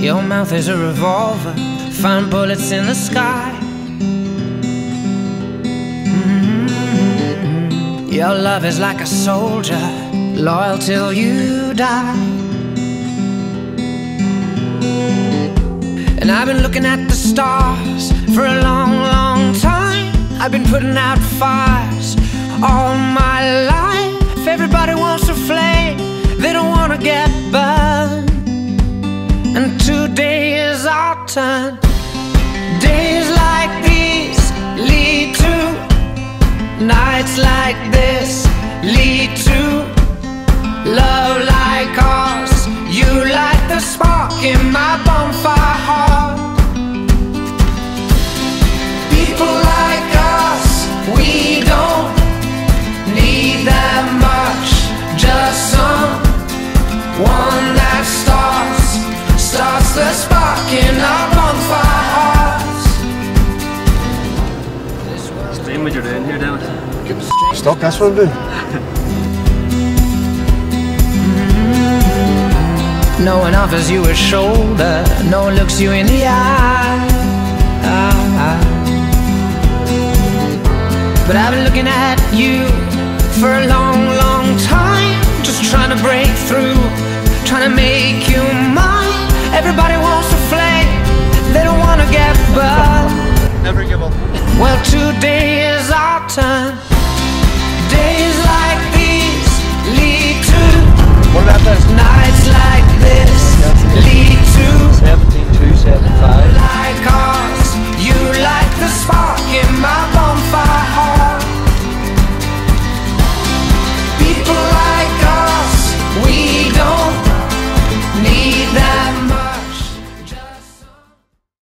Your mouth is a revolver, find bullets in the sky. Mm-hmm. Your love is like a soldier, loyal till you die. And I've been looking at the stars for a long, long time. I've been putting out fires is spark in our bonfire hearts. What you're doing here, David. Stuck, that's what I'm doing. No one offers you a shoulder, no one looks you in the eye. But I've been looking at you for a long, long time, just trying to break through, trying to make you mine. Everybody wants a flame, they don't wanna get burned. Never give up. Well, today is our like